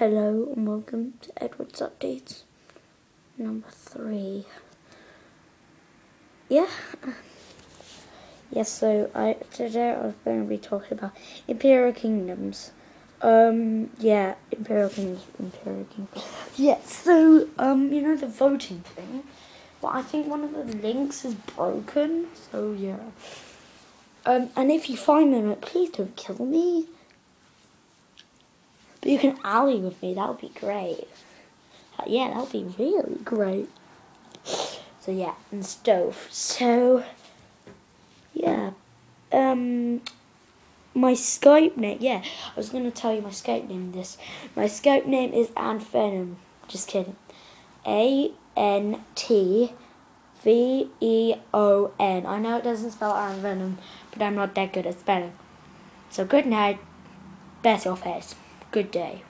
Hello and welcome to Edward's Updates number three. Yeah. Yes, so I today I was going to be talking about Imperial Kingdoms. Um, yeah, Imperial Kingdoms, Imperial Kingdoms. Yeah, so um, you know the voting thing. Well, I think one of the links is broken. So yeah. Um, and if you find them, please don't kill me. You can alley with me. That would be great. Uh, yeah, that would be really great. So yeah, and stove. So yeah, um, my Skype name. Yeah, I was gonna tell you my Skype name. This my Skype name is Antvenom. Just kidding. A N T V E O N. I know it doesn't spell Antvenom, but I'm not that good at spelling. So good night. Best of face. Good day.